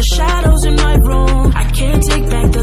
the shadows in my room. I can't take back the